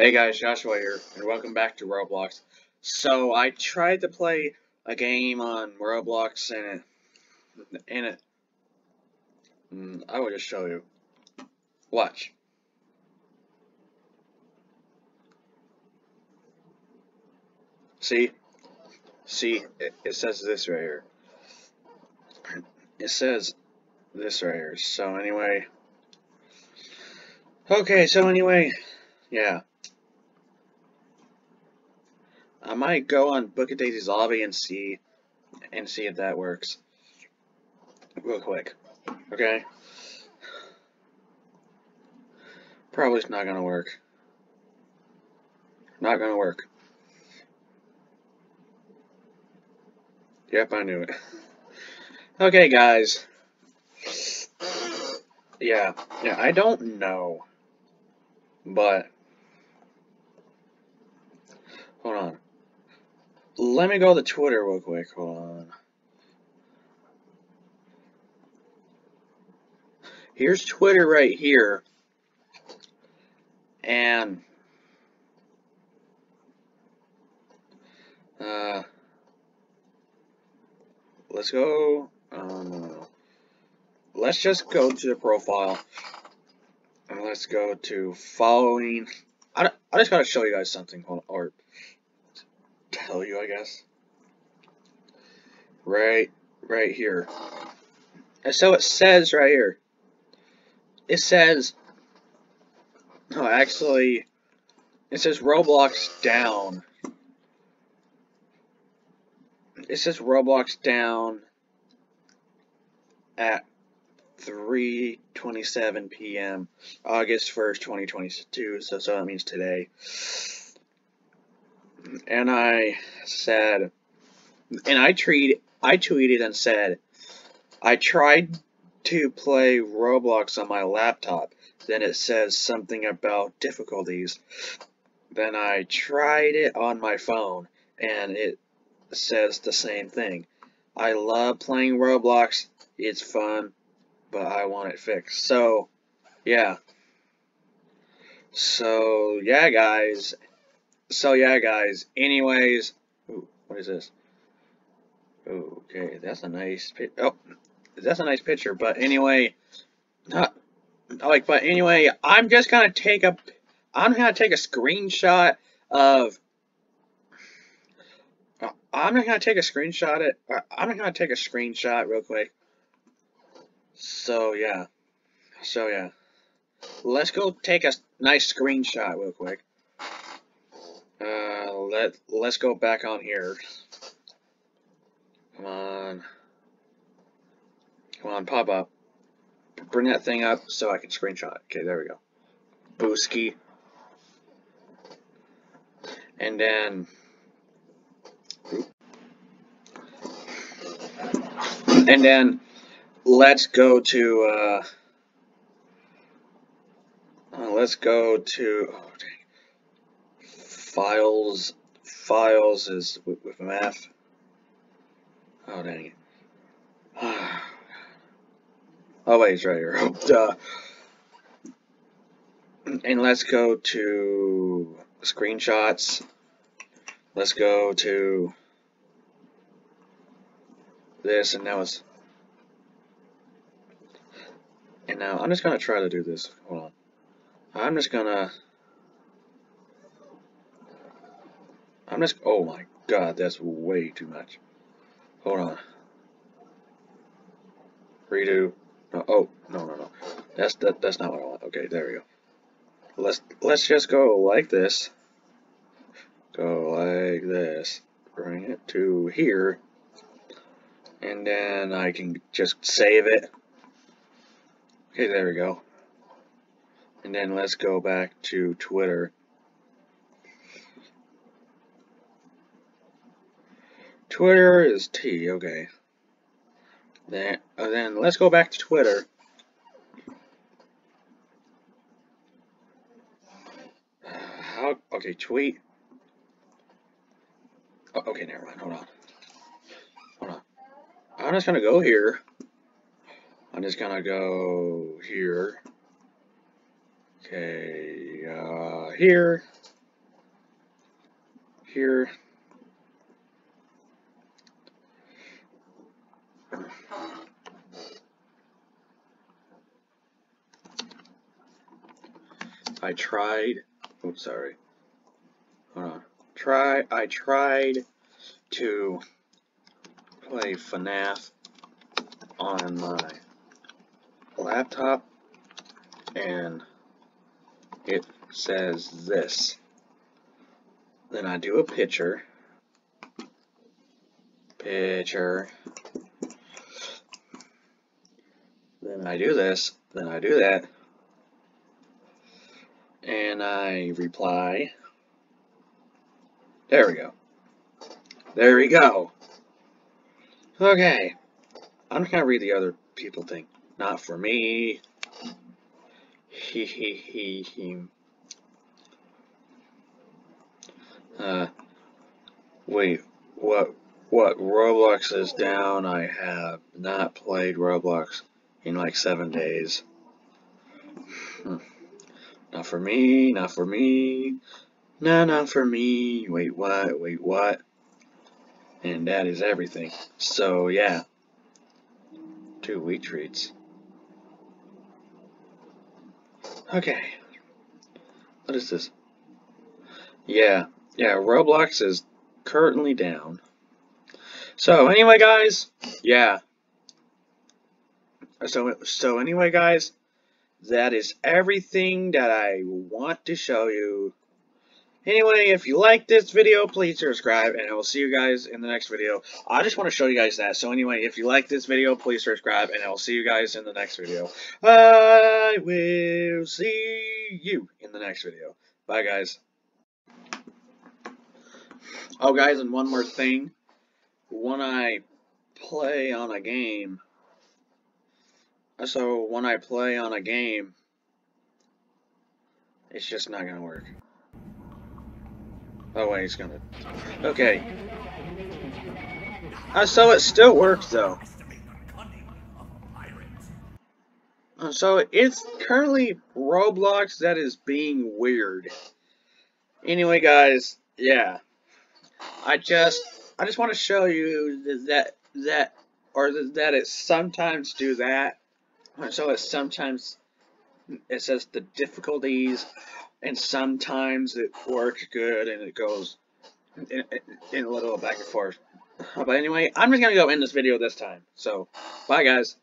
Hey guys, Joshua here, and welcome back to Roblox. So, I tried to play a game on Roblox, and it, and it, mm, I will just show you. Watch. See? See, it, it says this right here. It says this right here. So, anyway. Okay, so anyway, yeah. I might go on Book of Daisy's lobby and see and see if that works. Real quick. Okay? Probably it's not gonna work. Not gonna work. Yep, I knew it. Okay, guys. Yeah, yeah, I don't know. But, hold on. Let me go to Twitter real quick. Hold on. Here's Twitter right here. And uh, let's go. Um, let's just go to the profile and let's go to following. I, I just gotta show you guys something, or tell you, I guess. Right, right here. And so it says right here. It says, no, actually, it says Roblox down. It says Roblox down at 3.27 p.m. August 1st, 2022, so, so that means today and I said, and I treat, I tweeted and said, I tried to play Roblox on my laptop. Then it says something about difficulties. Then I tried it on my phone, and it says the same thing. I love playing Roblox. It's fun, but I want it fixed. So, yeah. So, yeah, guys so yeah, guys. Anyways, ooh, what is this? Okay, that's a nice. Oh, that's a nice picture. But anyway, not like. But anyway, I'm just gonna take a. I'm gonna take a screenshot of. Uh, I'm not gonna take a screenshot. It. Uh, I'm not gonna take a screenshot real quick. So yeah. So yeah. Let's go take a nice screenshot real quick. Let, let's go back on here. Come on. Come on, pop up. Bring that thing up so I can screenshot. Okay, there we go. Booski. And then... And then, let's go to, uh, uh let's go to, oh, files files is with, with math. Oh dang it. oh wait, it's right here. Duh. And let's go to screenshots. Let's go to this and now it's and now I'm just gonna try to do this. Hold on. I'm just gonna I'm just, oh my god, that's way too much. Hold on. Redo. No, oh, no, no, no. That's, that, that's not what I want. Okay, there we go. Let's, let's just go like this. Go like this. Bring it to here. And then I can just save it. Okay, there we go. And then let's go back to Twitter. Twitter is T, okay. Then, uh, then let's go back to Twitter. how, okay, tweet. Oh, okay, never mind, hold on. Hold on. I'm just gonna go here. I'm just gonna go here. Okay, uh, here. here. I tried, oh sorry, hold on, try, I tried to play FNAF on my laptop and it says this. Then I do a picture, picture, then I do this, then I do that, and I reply. There we go. There we go. Okay. I'm just gonna read the other people thing. Not for me. He he he he. Uh, wait, what, what, Roblox is down, I have not played Roblox in like seven days. Not for me, not for me, no, not for me, wait, what, wait, what? And that is everything. So, yeah. Two wheat treats. Okay. What is this? Yeah, yeah, Roblox is currently down. So, anyway, guys, yeah. So, so anyway, guys, that is everything that I want to show you. Anyway, if you like this video, please subscribe, and I will see you guys in the next video. I just want to show you guys that. So anyway, if you like this video, please subscribe, and I will see you guys in the next video. I will see you in the next video. Bye, guys. Oh, guys, and one more thing. When I play on a game, so when I play on a game, it's just not gonna work. Oh wait, it's gonna. Okay. Uh, so it still works though. Uh, so it's currently Roblox that is being weird. Anyway, guys, yeah. I just I just want to show you that that or that it sometimes do that. So it sometimes it says the difficulties and sometimes it works good and it goes in, in, a little back and forth. But anyway, I'm just to go end this video this time. So, bye guys.